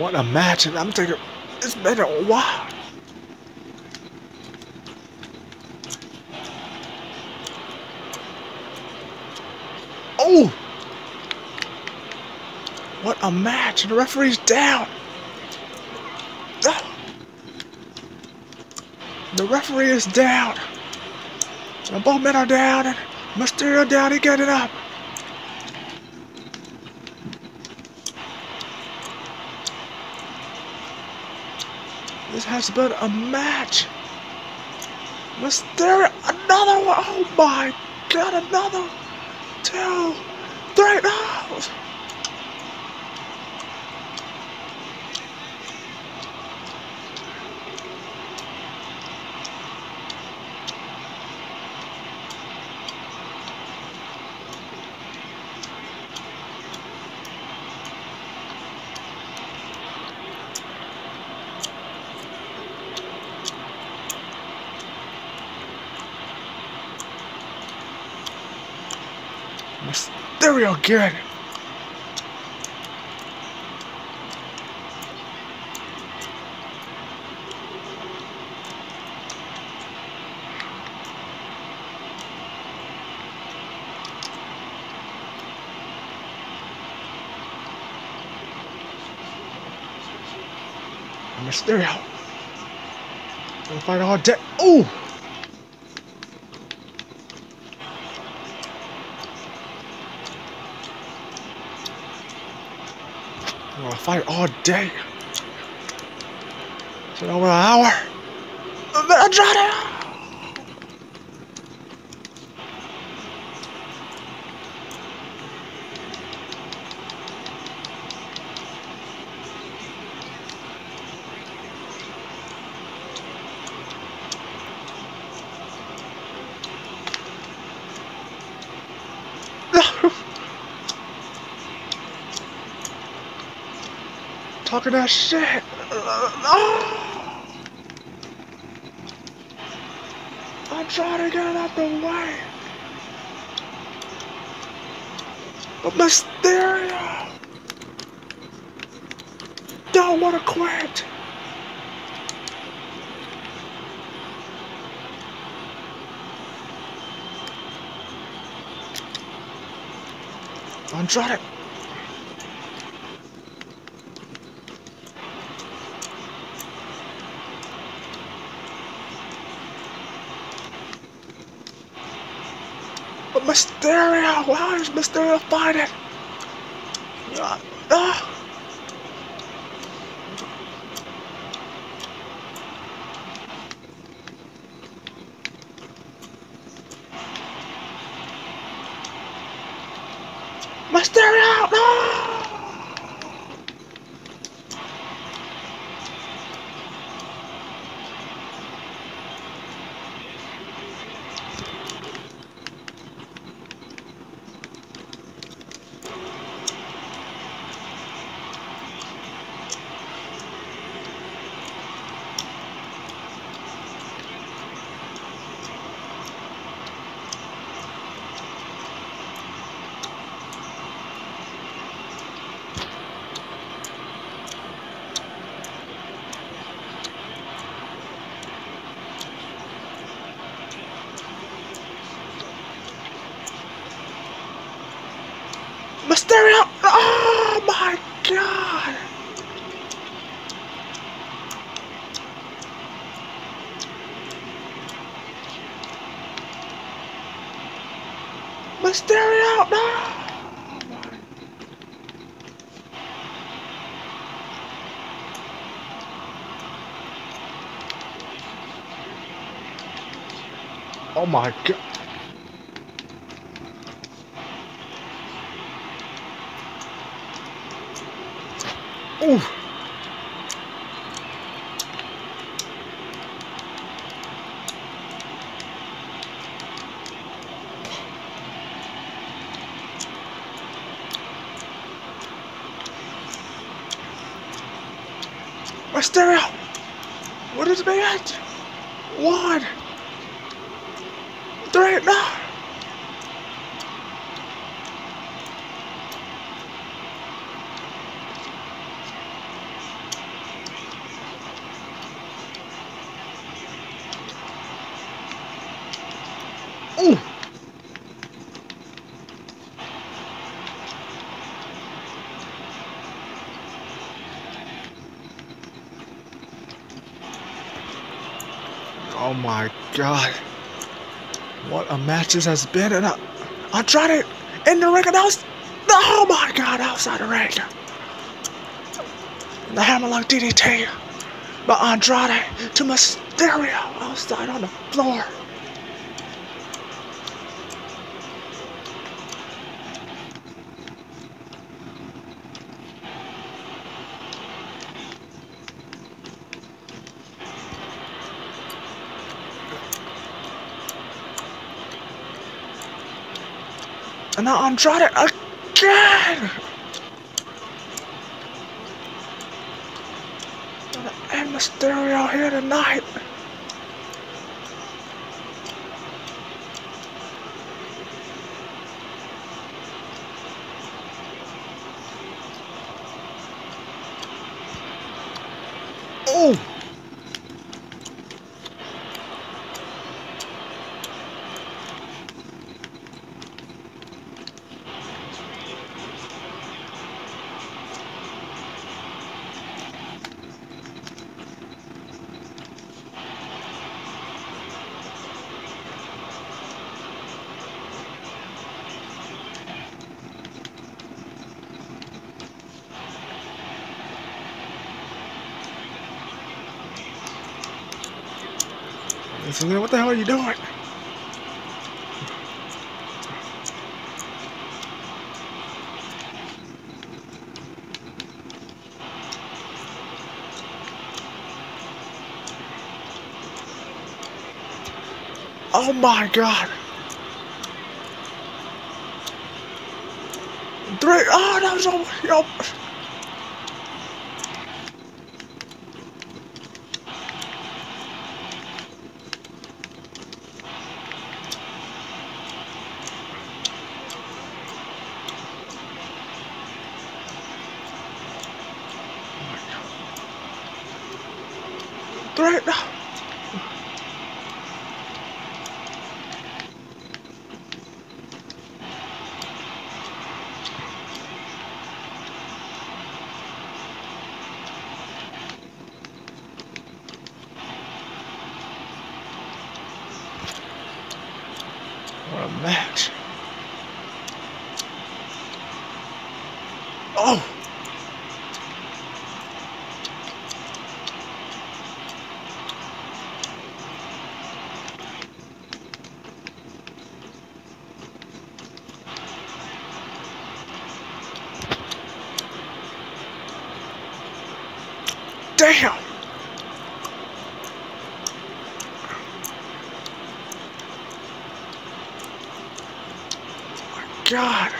What a match, and I'm thinking, it's been a while. Oh! What a match, and the referee's down. The referee is down. The both men are down, and Mysterio down, he getting up. Has been a match. Was there another one. Oh my god, another two, three, no. Mysterio again. Mysterio. Gonna fight all deck. Ooh! Gonna fight all day. It's been over an hour. Andrade! Talking that shit. Uh, I'm trying to get it out the way. But Mysterio don't want to quit. Andrade. But Mysterio, why is Mysterio fighting? Uh, uh. Mysterio, no! Mysterio! Oh my god! Mysterio! No! Oh my god. Ooh. Mysterio! What is at? One! Three, no! Oh my god. What a match this has been. And I, I tried it in the ring and I was, oh my god, outside the ring. The hammerlock DDT by Andrade to Mysterio outside on the floor. And now Andrade again! And Mysterio here tonight. Oh! What the hell are you doing? Oh my god! Three, oh, that was all, yo. Now. What a match. Oh! God.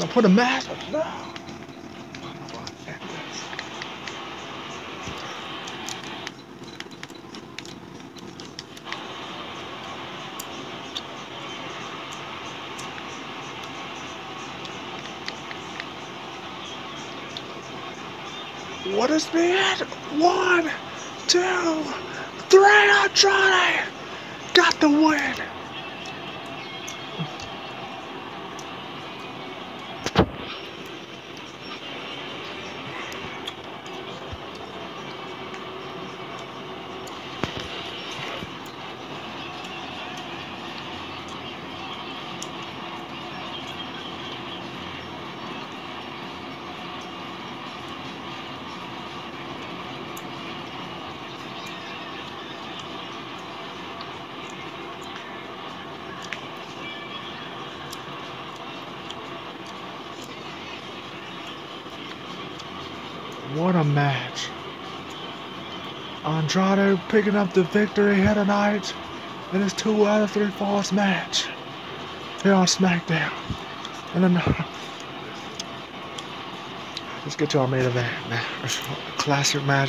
I put a mask. No. What is that? One, two, three, Andrade! Got the win! What a match. Andrade picking up the victory here tonight in his two out of three falls match here on SmackDown. And then let's get to our main event. Classic match.